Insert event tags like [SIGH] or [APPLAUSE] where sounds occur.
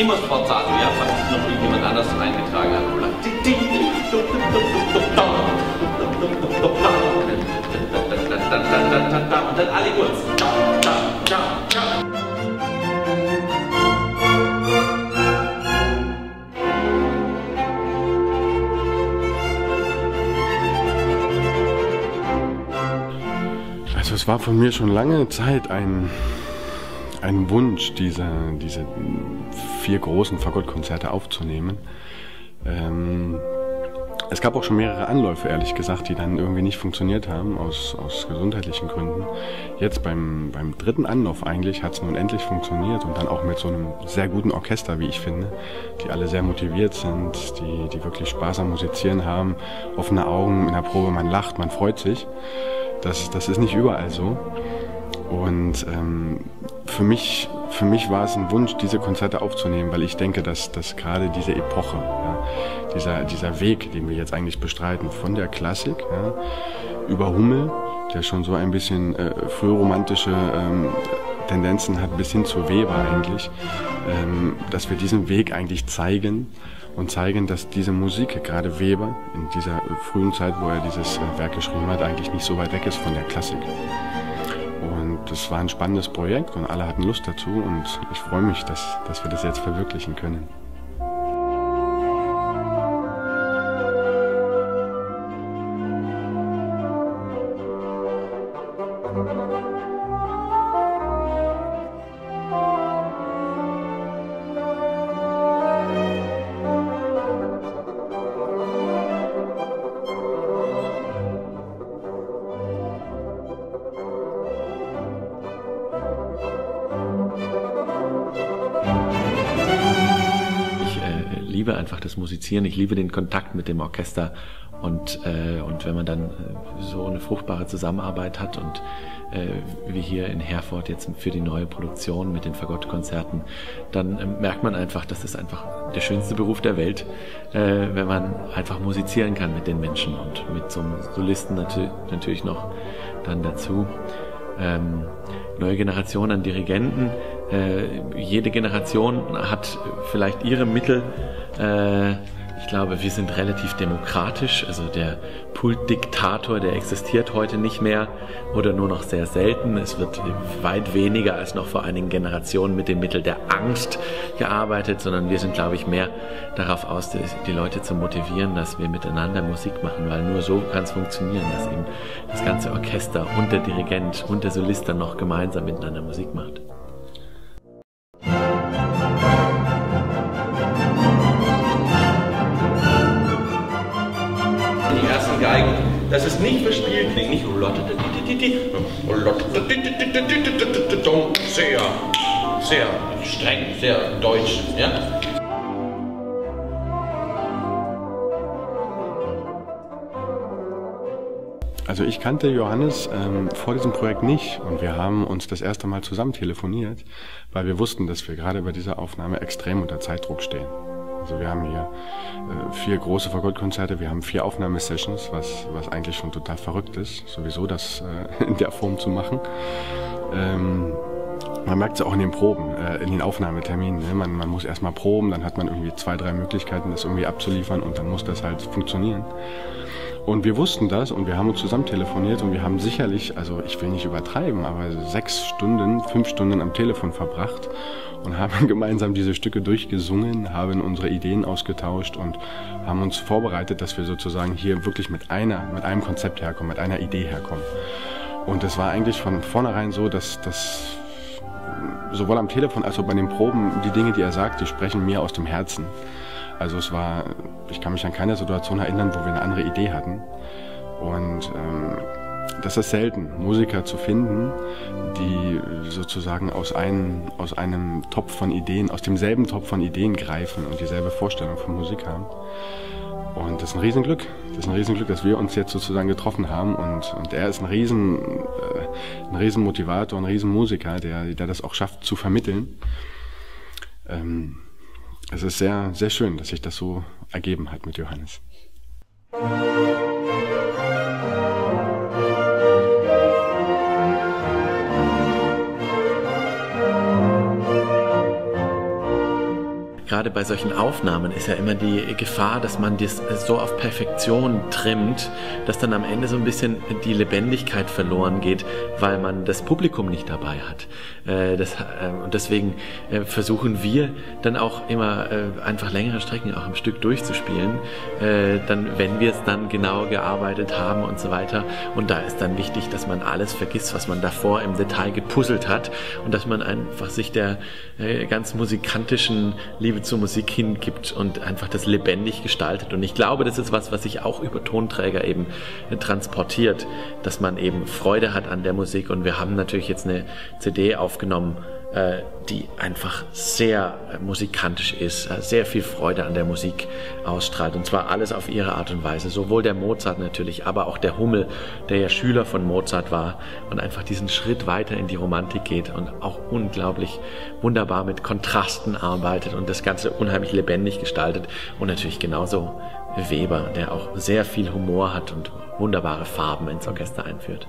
immer Sforzato, ja, falls es noch irgendjemand anders eingetragen hat. Und dann alle kurz. Also es war von mir schon lange Zeit ein, ein Wunsch, diese, diese vier großen Fagottkonzerte aufzunehmen. Ähm, es gab auch schon mehrere Anläufe, ehrlich gesagt, die dann irgendwie nicht funktioniert haben, aus, aus gesundheitlichen Gründen. Jetzt beim, beim dritten Anlauf eigentlich hat es nun endlich funktioniert und dann auch mit so einem sehr guten Orchester, wie ich finde, die alle sehr motiviert sind, die, die wirklich Spaß am Musizieren haben, offene Augen in der Probe, man lacht, man freut sich. Das, das ist nicht überall so. Und ähm, für, mich, für mich war es ein Wunsch, diese Konzerte aufzunehmen, weil ich denke, dass, dass gerade diese Epoche, ja, dieser, dieser Weg, den wir jetzt eigentlich bestreiten, von der Klassik ja, über Hummel, der schon so ein bisschen äh, frühromantische ähm, Tendenzen hat, bis hin zu Weber eigentlich, ähm, dass wir diesen Weg eigentlich zeigen und zeigen, dass diese Musik, gerade Weber, in dieser frühen Zeit, wo er dieses äh, Werk geschrieben hat, eigentlich nicht so weit weg ist von der Klassik. Das war ein spannendes Projekt und alle hatten Lust dazu und ich freue mich, dass, dass wir das jetzt verwirklichen können. Liebe einfach das Musizieren, ich liebe den Kontakt mit dem Orchester und, äh, und wenn man dann äh, so eine fruchtbare Zusammenarbeit hat und äh, wie hier in Herford jetzt für die neue Produktion mit den Fagottkonzerten, dann äh, merkt man einfach, das ist einfach der schönste Beruf der Welt, äh, wenn man einfach musizieren kann mit den Menschen und mit so einem Solisten natür natürlich noch dann dazu. Ähm, neue Generation an Dirigenten. Äh, jede Generation hat vielleicht ihre Mittel, äh, ich glaube, wir sind relativ demokratisch. Also der Pultdiktator, der existiert heute nicht mehr oder nur noch sehr selten. Es wird weit weniger als noch vor einigen Generationen mit dem Mittel der Angst gearbeitet, sondern wir sind, glaube ich, mehr darauf aus, die Leute zu motivieren, dass wir miteinander Musik machen, weil nur so kann es funktionieren, dass eben das ganze Orchester und der Dirigent und der Solist dann noch gemeinsam miteinander Musik macht. Sehr, sehr streng, sehr deutsch, ja. Also ich kannte Johannes ähm, vor diesem Projekt nicht und wir haben uns das erste Mal zusammen telefoniert, weil wir wussten, dass wir gerade bei dieser Aufnahme extrem unter Zeitdruck stehen. Also wir haben hier äh, vier große Fagottkonzerte, wir haben vier Aufnahmesessions, was, was eigentlich schon total verrückt ist, sowieso das äh, [LAUGHS] in der Form zu machen. Ähm, man merkt es auch in den Proben, äh, in den Aufnahmeterminen. Ne? Man, man muss erstmal proben, dann hat man irgendwie zwei, drei Möglichkeiten, das irgendwie abzuliefern und dann muss das halt funktionieren. Und wir wussten das und wir haben uns zusammen telefoniert und wir haben sicherlich, also ich will nicht übertreiben, aber sechs Stunden, fünf Stunden am Telefon verbracht und haben [LAUGHS] gemeinsam diese Stücke durchgesungen, haben unsere Ideen ausgetauscht und haben uns vorbereitet, dass wir sozusagen hier wirklich mit einer, mit einem Konzept herkommen, mit einer Idee herkommen. Und es war eigentlich von vornherein so, dass das sowohl am Telefon als auch bei den Proben die Dinge, die er sagt, die sprechen mir aus dem Herzen. Also es war, ich kann mich an keine Situation erinnern, wo wir eine andere Idee hatten. Und ähm, das ist selten, Musiker zu finden, die sozusagen aus einem, aus einem Topf von Ideen, aus demselben Topf von Ideen greifen und dieselbe Vorstellung von Musik haben. Und das ist ein Riesenglück. Das ist ein Riesenglück, dass wir uns jetzt sozusagen getroffen haben. Und, und er ist ein Riesen, äh, ein Riesenmotivator, ein Riesenmusiker, der, der das auch schafft zu vermitteln. Ähm, es ist sehr, sehr schön, dass sich das so ergeben hat mit Johannes. Gerade bei solchen Aufnahmen ist ja immer die Gefahr, dass man das so auf Perfektion trimmt, dass dann am Ende so ein bisschen die Lebendigkeit verloren geht, weil man das Publikum nicht dabei hat. Äh, äh, und deswegen äh, versuchen wir dann auch immer einfach längere Strecken auch im Stück durchzuspielen, dann, wenn wir es dann genau gearbeitet haben und so weiter. Und da ist dann wichtig, dass man alles vergisst, was man davor im Detail gepuzzelt hat und dass man einfach sich der ganz musikantischen Liebe zur Musik hingibt und einfach das lebendig gestaltet. Und ich glaube, das ist was, was sich auch über Tonträger eben transportiert, dass man eben Freude hat an der Musik. Und wir haben natürlich jetzt eine CD aufgenommen, äh, die einfach sehr äh, musikantisch ist, äh, sehr viel Freude an der Musik ausstrahlt. Und zwar alles auf ihre Art und Weise. Sowohl der Mozart natürlich, aber auch der Hummel, der ja Schüler von Mozart war und einfach diesen Schritt weiter in die Romantik geht und auch unglaublich wunderbar mit Kontrasten arbeitet und das Ganze unheimlich lebendig gestaltet. Und natürlich genauso Weber, der auch sehr viel Humor hat und wunderbare Farben ins Orchester einführt.